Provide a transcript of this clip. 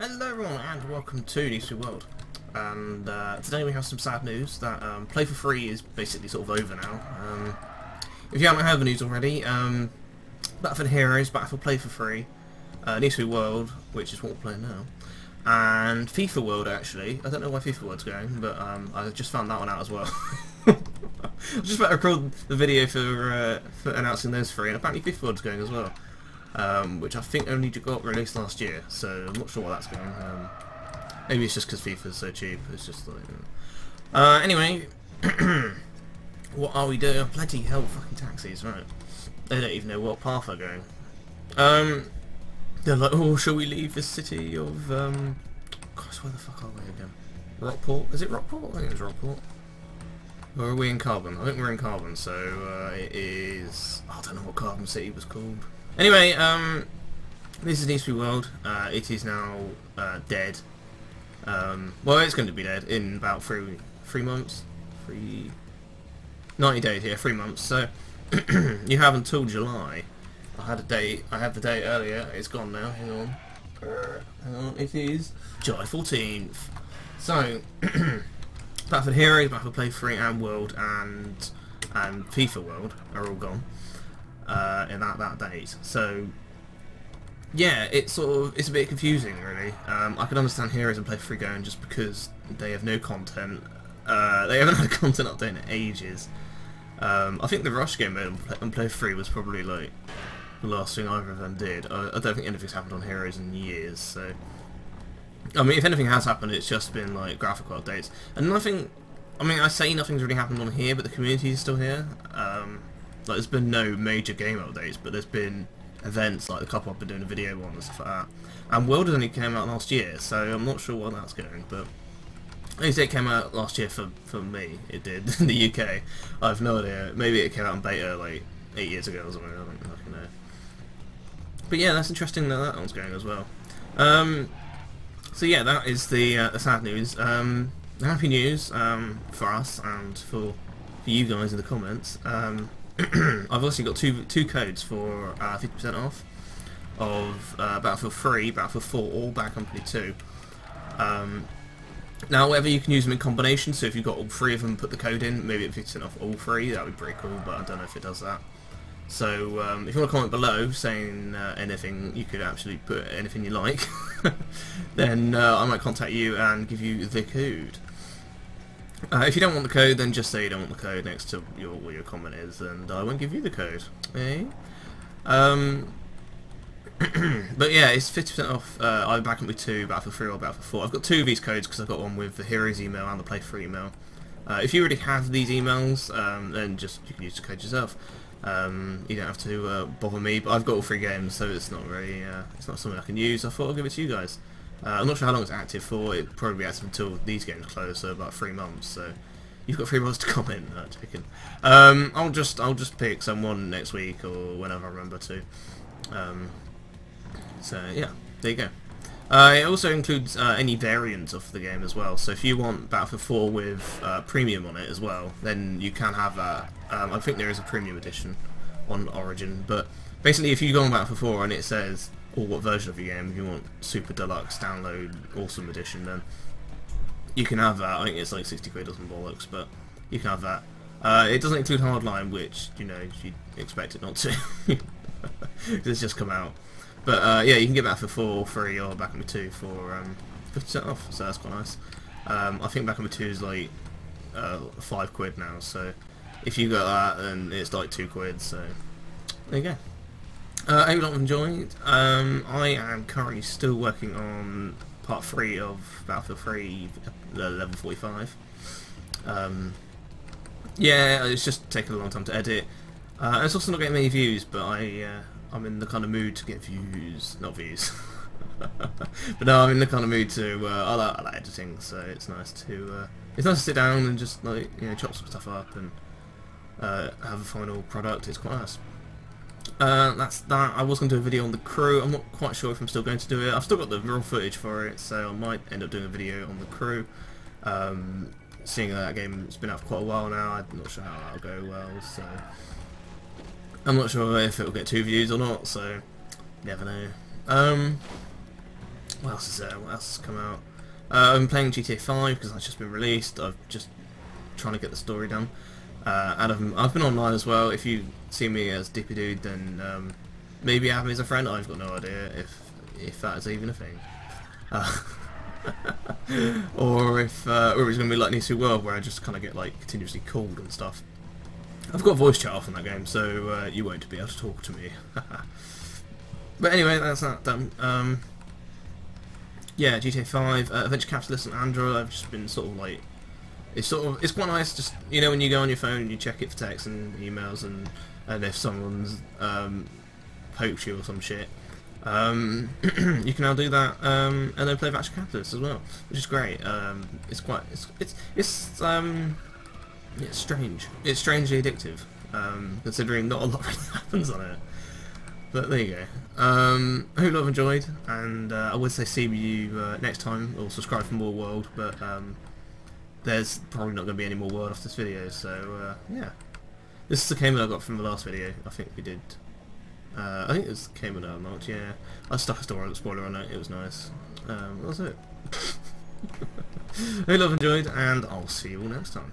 Hello everyone and welcome to NFS World. And uh, today we have some sad news that um, Play for Free is basically sort of over now. Um, if you haven't heard the news already, um, Battlefield Heroes, Battlefield Play for Free, uh, NFS World, which is what we're playing now, and FIFA World actually. I don't know why FIFA World's going, but um, I just found that one out as well. I just about to record the video for, uh, for announcing those three, and apparently FIFA World's going as well um, which I think only got released last year, so I'm not sure what that's going. Um, maybe it's just because FIFA's so cheap. It's just like. Uh, anyway, what are we doing? Bloody hell, fucking taxis, right? They don't even know what path they're going. Um, they're like, oh, shall we leave the city of um? Gosh, where the fuck are we again? Rockport? Is it Rockport? I think it's Rockport. Or are we in Carbon? I think we're in Carbon, so uh, it is... I don't know what Carbon City was called. Anyway, um, this is NFS World. Uh, it is now uh, dead. Um, well, it's going to be dead in about three three months, three ninety days. Yeah, three months. So you have until July. I had a date. I had the date earlier. It's gone now. Hang on. Hang on. It is July fourteenth. So Battlefield Heroes, Battlefield Play Free, and World, and and FIFA World are all gone uh, in that that date. So yeah, it's sort of it's a bit confusing really. Um, I can understand Heroes and Play Free going just because they have no content. Uh, they haven't had a content update in ages. Um, I think the Rush game mode on Play Free was probably like the last thing either of them did. I, I don't think anything's happened on Heroes in years. So I mean, if anything has happened, it's just been like graphical updates and nothing. I mean, I say nothing's really happened on here, but the community is still here. Um, like, there's been no major game updates, but there's been events like the couple I've been doing a video on and stuff like that. And World only came out last year, so I'm not sure what that's going, but at least it came out last year for, for me, it did, in the UK. I have no idea. Maybe it came out in beta like eight years ago or something, I don't fucking know. But yeah, that's interesting that that one's going as well. Um, so yeah, that is the, uh, the sad news. Um, happy news um, for us and for, for you guys in the comments. I've also got two two codes for 50% uh, off of uh, Battlefield 3, Battlefield 4, or Bad Company 2. Um, now, whether you can use them in combination, so if you've got all three of them, put the code in, maybe it 50% off all three, that would be pretty cool, but I don't know if it does that. So, um, if you want to comment below saying uh, anything, you could actually put anything you like, then uh, I might contact you and give you the code. Uh, if you don't want the code, then just say you don't want the code next to your what your comment is, and I won't give you the code. Eh? Um, but yeah, it's 50% off uh, either Back with 2, Battlefield 3 or Battlefield 4. I've got two of these codes because I've got one with the Heroes email and the Play Free email. Uh, if you already have these emails, um, then just you can use the code yourself. Um, you don't have to uh, bother me, but I've got all three games, so it's not really, uh, it's not something I can use. I thought I'll give it to you guys. Uh, I'm not sure how long it's active for. It probably active until these games close, so about three months. So you've got three months to comment. No. Um, I'll just I'll just pick someone next week or whenever I remember to. Um, so yeah, there you go. Uh, it also includes uh, any variants of the game as well. So if you want Battlefield 4 with uh, premium on it as well, then you can have that. Um, I think there is a premium edition on Origin, but basically if you go on Battlefield 4 and it says or what version of your game, if you want Super Deluxe Download Awesome Edition, then you can have that. I think it's like 60 quid or some bollocks, but you can have that. Uh, it doesn't include Hardline, which, you know, you'd expect it not to. it's just come out. But uh, yeah, you can get that for 4 three, or back on 2 for um, 50% off, so that's quite nice. Um, I think back on 2 is like uh, 5 quid now, so if you got that, then it's like 2 quid, so there you go. Uh, I hope you lot enjoyed. Um, I am currently still working on part 3 of Battlefield 3, uh, level 45. Um, yeah, it's just taken a long time to edit. Uh, it's also not getting many views, but I, uh, I'm in the kind of mood to get views, not views. but no, I'm in the kind of mood to, uh, I, like, I like editing, so it's nice to, uh, it's nice to sit down and just like, you know, chop some stuff up and uh, have a final product, it's quite nice. Uh, that's that. I was going to do a video on the crew. I'm not quite sure if I'm still going to do it. I've still got the raw footage for it, so I might end up doing a video on the crew. Um, seeing that game's been out for quite a while now, I'm not sure how that'll go well, so... I'm not sure if it'll get two views or not, so... Never know. Um, what else is there? What else has come out? Uh, I'm playing GTA 5 because that's just been released. I've just trying to get the story done. Uh, I've, I've been online as well. If you see me as Dippy Dude, then um, maybe add me as a friend. I've got no idea if if that is even a thing. Uh, or if uh, or it's going to be like NFS World where I just kind of get like continuously called and stuff. I've got voice chat off in that game, so uh, you won't be able to talk to me. but anyway, that's that done. Um, yeah, GTA 5, uh, Adventure Capitalist and Android. I've just been sort of like, it's sort of it's quite nice. Just you know when you go on your phone and you check it for texts and emails and and if someone's um, poked you or some shit, um, you can now do that um, and then play Adventure Capitalist as well, which is great. Um, it's quite it's it's it's um, it's strange. It's strangely addictive, um, considering not a lot really happens on it. But there you go. Um, I hope you have enjoyed, and uh, I would say see you uh, next time, or subscribe for more World, but um, there's probably not going to be any more World off this video, so uh, yeah. This is the cable I got from the last video, I think we did. Uh, I think it was I marked, yeah. I stuck a story, spoiler on it, it was nice. Um, that was it. hope you enjoyed, and I'll see you all next time.